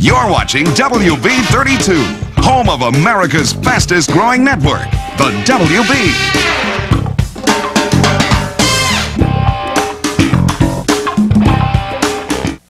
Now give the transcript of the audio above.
You're watching WB32, home of America's fastest growing network, the WB.